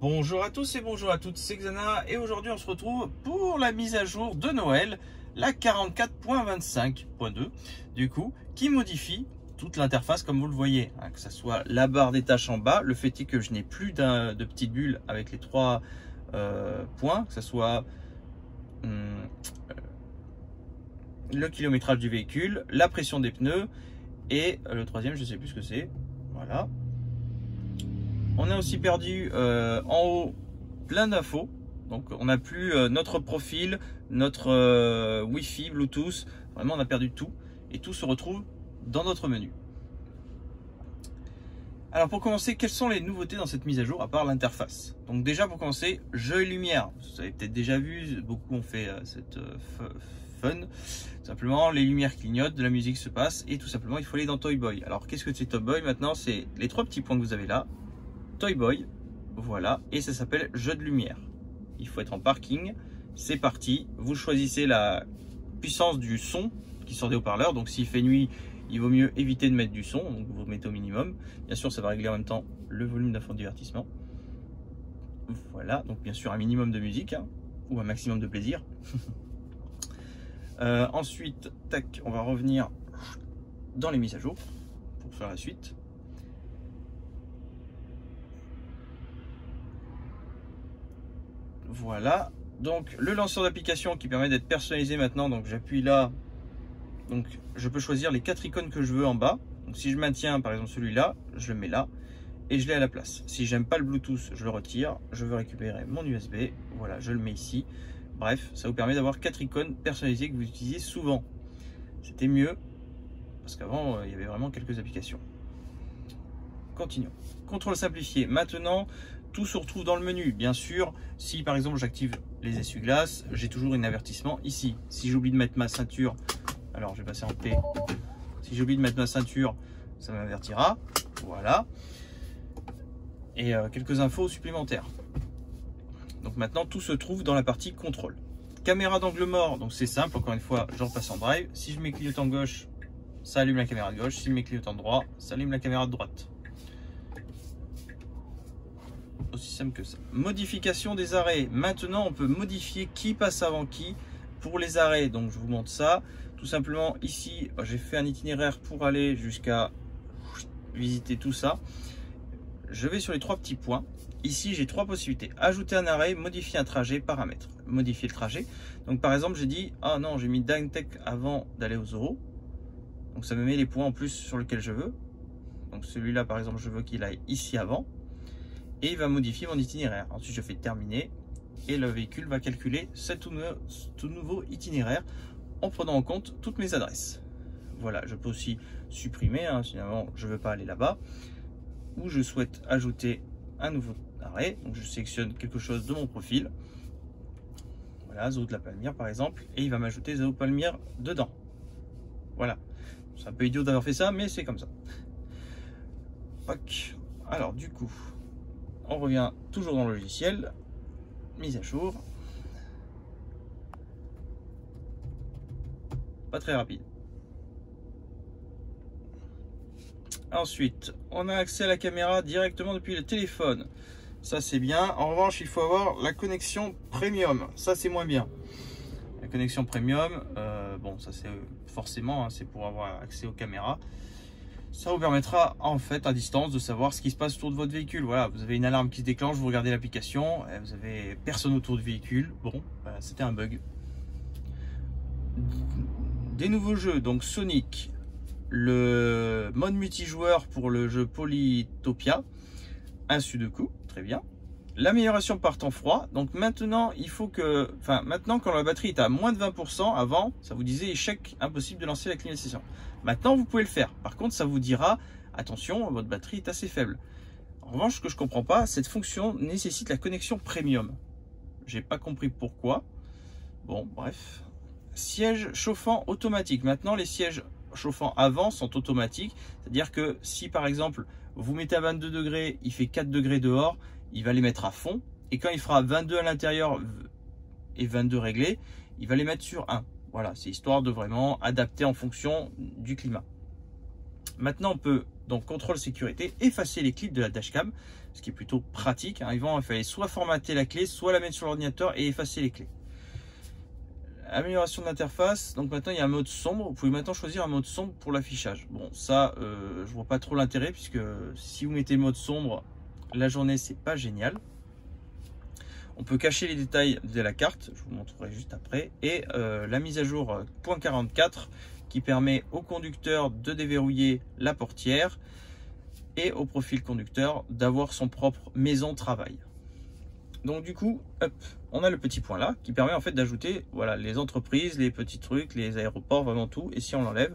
Bonjour à tous et bonjour à toutes, c'est Xana et aujourd'hui on se retrouve pour la mise à jour de Noël, la 44.25.2 du coup, qui modifie toute l'interface comme vous le voyez, hein, que ce soit la barre des tâches en bas, le fait est que je n'ai plus de petites bulles avec les trois euh, points, que ce soit euh, le kilométrage du véhicule, la pression des pneus et le troisième je sais plus ce que c'est, voilà, on a aussi perdu euh, en haut plein d'infos. Donc on n'a plus euh, notre profil, notre euh, Wi-Fi, Bluetooth. Vraiment on a perdu tout. Et tout se retrouve dans notre menu. Alors pour commencer, quelles sont les nouveautés dans cette mise à jour à part l'interface? Donc déjà pour commencer, jeu et lumière. Vous avez peut-être déjà vu, beaucoup ont fait cette fun. Simplement, les lumières clignotent, de la musique se passe et tout simplement il faut aller dans Toy Boy. Alors qu'est-ce que c'est Toy Boy Maintenant? C'est les trois petits points que vous avez là. Toy Boy. Voilà, et ça s'appelle jeu de lumière. Il faut être en parking. C'est parti. Vous choisissez la puissance du son qui sort des haut-parleurs. Donc s'il fait nuit, il vaut mieux éviter de mettre du son. Donc vous mettez au minimum. Bien sûr, ça va régler en même temps le volume d'un fond de divertissement. Voilà, donc bien sûr un minimum de musique hein, ou un maximum de plaisir. Euh, ensuite, tac, on va revenir dans les mises à jour pour faire la suite. Voilà. Donc le lanceur d'application qui permet d'être personnalisé maintenant. Donc j'appuie là. Donc je peux choisir les quatre icônes que je veux en bas. Donc si je maintiens par exemple celui-là, je le mets là et je l'ai à la place. Si j'aime pas le Bluetooth, je le retire. Je veux récupérer mon USB. Voilà, je le mets ici. Bref, ça vous permet d'avoir quatre icônes personnalisées que vous utilisez souvent. C'était mieux parce qu'avant euh, il y avait vraiment quelques applications. Continuons. Contrôle simplifié. Maintenant, tout se retrouve dans le menu. Bien sûr, si par exemple j'active les essuie-glaces, j'ai toujours un avertissement ici. Si j'oublie de mettre ma ceinture, alors je vais passer en P. Si j'oublie de mettre ma ceinture, ça m'avertira. Voilà. Et euh, quelques infos supplémentaires. Donc maintenant, tout se trouve dans la partie contrôle. Caméra d'angle mort, donc c'est simple, encore une fois, j'en passe en drive. Si je mets clignotant gauche, ça allume la caméra de gauche. Si je mets clignotant droit, ça allume la caméra de droite aussi simple que ça. Modification des arrêts. Maintenant, on peut modifier qui passe avant qui pour les arrêts. Donc, je vous montre ça. Tout simplement, ici, j'ai fait un itinéraire pour aller jusqu'à visiter tout ça. Je vais sur les trois petits points. Ici, j'ai trois possibilités. Ajouter un arrêt, modifier un trajet, paramètres. Modifier le trajet. Donc, par exemple, j'ai dit, ah non, j'ai mis Tech avant d'aller aux euros. Donc, ça me met les points en plus sur lesquels je veux. Donc, celui-là, par exemple, je veux qu'il aille ici avant et il va modifier mon itinéraire. Ensuite, je fais terminer et le véhicule va calculer ce tout, nouveau itinéraire en prenant en compte toutes mes adresses. Voilà, je peux aussi supprimer, hein, finalement je ne veux pas aller là-bas, ou je souhaite ajouter un nouveau arrêt. Donc je sélectionne quelque chose de mon profil. Voilà, Zoo de la Palmyre par exemple, et il va m'ajouter Zoo Palmyre dedans. Voilà, c'est un peu idiot d'avoir fait ça, mais c'est comme ça. Alors du coup, on revient toujours dans le logiciel, mise à jour. Pas très rapide. Ensuite, on a accès à la caméra directement depuis le téléphone. Ça c'est bien. En revanche, il faut avoir la connexion premium. Ça c'est moins bien. La connexion premium, euh, bon ça c'est forcément, hein, c'est pour avoir accès aux caméras ça vous permettra en fait à distance de savoir ce qui se passe autour de votre véhicule. Voilà, vous avez une alarme qui se déclenche, vous regardez l'application, vous avez personne autour du véhicule. Bon, c'était un bug. Des nouveaux jeux, donc Sonic, le mode multijoueur pour le jeu Polytopia, un Sudoku, très bien. L'amélioration par temps froid, donc maintenant il faut que, enfin maintenant quand la batterie est à moins de 20%, avant ça vous disait échec impossible de lancer la climatisation. Maintenant, vous pouvez le faire. Par contre, ça vous dira, attention, votre batterie est assez faible. En revanche, ce que je ne comprends pas, cette fonction nécessite la connexion premium. J'ai pas compris pourquoi. Bon, bref. Siège chauffant automatique. Maintenant, les sièges chauffants avant sont automatiques. C'est-à-dire que si, par exemple, vous mettez à 22 degrés, il fait 4 degrés dehors, il va les mettre à fond. Et quand il fera 22 à l'intérieur et 22 réglés, il va les mettre sur 1. Voilà, c'est histoire de vraiment adapter en fonction du climat. Maintenant, on peut Donc contrôle sécurité, effacer les clips de la dashcam, ce qui est plutôt pratique. Avant, hein. il fallait soit formater la clé, soit la mettre sur l'ordinateur et effacer les clés. Amélioration de l'interface. Donc maintenant, il y a un mode sombre. Vous pouvez maintenant choisir un mode sombre pour l'affichage. Bon, ça, euh, je vois pas trop l'intérêt puisque si vous mettez mode sombre, la journée, c'est pas génial. On peut cacher les détails de la carte, je vous montrerai juste après. Et euh, la mise à jour euh, .44 qui permet au conducteur de déverrouiller la portière et au profil conducteur d'avoir son propre maison travail. Donc du coup, on a le petit point là qui permet en fait d'ajouter voilà, les entreprises, les petits trucs, les aéroports, vraiment tout. Et si on l'enlève,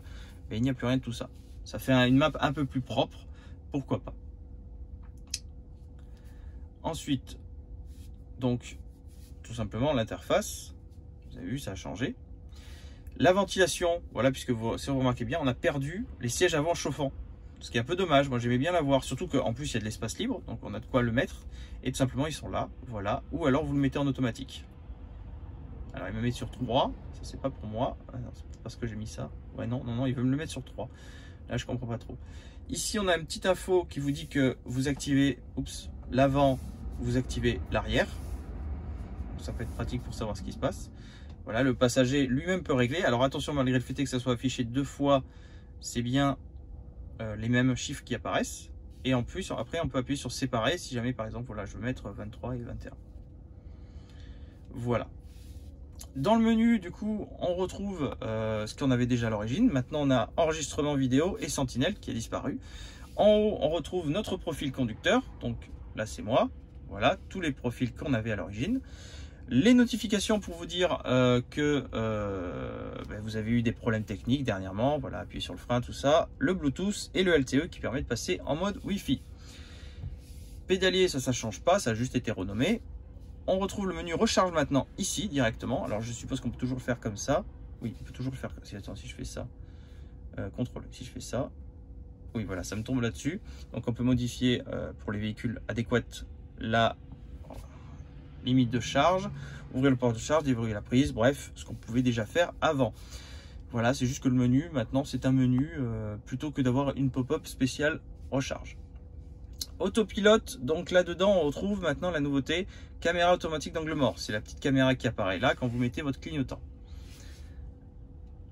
ben, il n'y a plus rien de tout ça. Ça fait une map un peu plus propre, pourquoi pas? Ensuite, donc tout simplement l'interface, vous avez vu ça a changé. La ventilation, voilà, puisque vous, si vous remarquez bien, on a perdu les sièges avant chauffants. Ce qui est un peu dommage, moi j'aimais bien l'avoir, surtout qu'en plus il y a de l'espace libre, donc on a de quoi le mettre. Et tout simplement ils sont là, voilà. Ou alors vous le mettez en automatique. Alors il me met sur 3, ça c'est pas pour moi. Ah c'est parce que j'ai mis ça. Ouais non, non, non, il veut me le mettre sur 3. Là je comprends pas trop. Ici on a une petite info qui vous dit que vous activez oups, l'avant, vous activez l'arrière. Ça peut être pratique pour savoir ce qui se passe. Voilà, le passager lui-même peut régler. Alors attention, malgré le fait que ça soit affiché deux fois, c'est bien euh, les mêmes chiffres qui apparaissent. Et en plus, après, on peut appuyer sur séparer si jamais, par exemple, voilà, je veux mettre 23 et 21. Voilà. Dans le menu, du coup, on retrouve euh, ce qu'on avait déjà à l'origine. Maintenant, on a enregistrement vidéo et sentinelle qui a disparu. En haut, on retrouve notre profil conducteur. Donc là, c'est moi. Voilà, tous les profils qu'on avait à l'origine les notifications pour vous dire euh, que euh, ben, vous avez eu des problèmes techniques dernièrement, voilà, appuyez sur le frein, tout ça, le Bluetooth et le LTE qui permet de passer en mode Wi-Fi. Pédalier, ça, ça change pas, ça a juste été renommé. On retrouve le menu recharge maintenant ici directement. Alors je suppose qu'on peut toujours le faire comme ça. Oui, on peut toujours le faire. Si, attends, si je fais ça, euh, contrôle. Si je fais ça, oui, voilà, ça me tombe là-dessus. Donc on peut modifier pour les véhicules adéquats la limite de charge, ouvrir le port de charge, déverrouiller la prise, bref, ce qu'on pouvait déjà faire avant. Voilà, c'est juste que le menu, maintenant, c'est un menu euh, plutôt que d'avoir une pop-up spéciale recharge. Autopilote, donc là-dedans, on retrouve maintenant la nouveauté caméra automatique d'angle mort. C'est la petite caméra qui apparaît là quand vous mettez votre clignotant.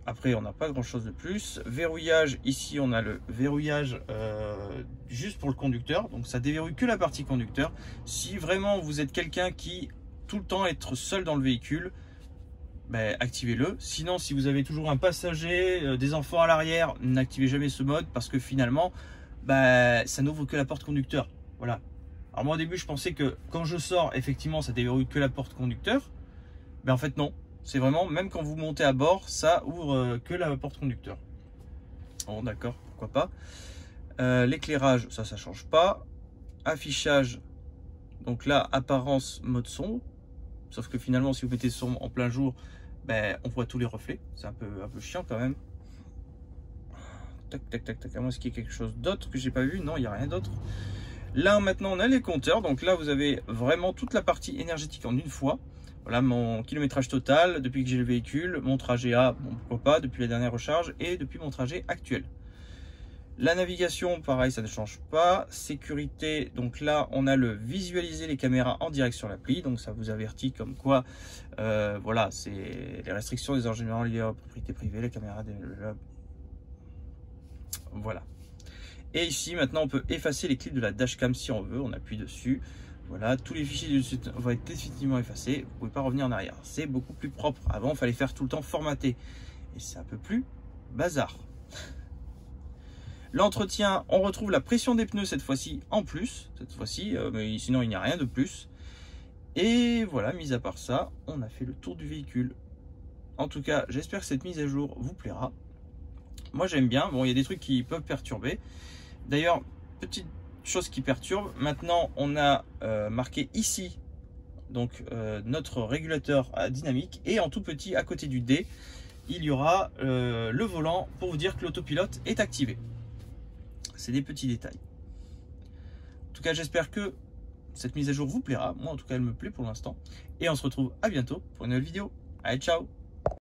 Après, on n'a pas grand chose de plus. Verrouillage, ici, on a le verrouillage euh, juste pour le conducteur. Donc, ça déverrouille que la partie conducteur. Si vraiment vous êtes quelqu'un qui, tout le temps, être seul dans le véhicule, ben, activez-le. Sinon, si vous avez toujours un passager, euh, des enfants à l'arrière, n'activez jamais ce mode parce que finalement, ben, ça n'ouvre que la porte conducteur. Voilà. Alors moi, au début, je pensais que quand je sors, effectivement, ça déverrouille que la porte conducteur. Mais en fait, non. C'est vraiment, même quand vous montez à bord, ça ouvre euh, que la porte conducteur. Bon, d'accord, pourquoi pas. Euh, l'éclairage, ça, ça change pas. Affichage, donc là, apparence mode sombre. Sauf que finalement, si vous mettez sombre en plein jour, ben, on voit tous les reflets. C'est un peu, un peu chiant quand même. Tac, tac, tac, tac. À moins qu'il y ait quelque chose d'autre que j'ai pas vu. Non, il n'y a rien d'autre. Là, maintenant, on a les compteurs. Donc là, vous avez vraiment toute la partie énergétique en une fois. Voilà mon kilométrage total depuis que j'ai le véhicule, mon trajet A, bon, pourquoi pas, depuis la dernière recharge et depuis mon trajet actuel. La navigation, pareil, ça ne change pas. Sécurité, donc là, on a le visualiser les caméras en direct sur l'appli. Donc ça vous avertit comme quoi, euh, voilà, c'est les restrictions des enregistrements liés à la propriété privée, les caméras, des... voilà. Et ici, maintenant, on peut effacer les clips de la dashcam si on veut. On appuie dessus. Voilà, tous les fichiers du site vont être définitivement effacés. Vous ne pouvez pas revenir en arrière. C'est beaucoup plus propre. Avant, il fallait faire tout le temps formater. Et c'est un peu plus bazar. L'entretien, on retrouve la pression des pneus cette fois-ci en plus. Cette fois-ci, euh, mais sinon il n'y a rien de plus. Et voilà, mis à part ça, on a fait le tour du véhicule. En tout cas, j'espère que cette mise à jour vous plaira. Moi j'aime bien. Bon, il y a des trucs qui peuvent perturber. D'ailleurs, petite chose qui perturbe. Maintenant, on a euh, marqué ici donc euh, notre régulateur à dynamique et en tout petit à côté du D, il y aura euh, le volant pour vous dire que l'autopilote est activé. C'est des petits détails. En tout cas, j'espère que cette mise à jour vous plaira. Moi, en tout cas, elle me plaît pour l'instant. Et on se retrouve à bientôt pour une nouvelle vidéo. Allez, ciao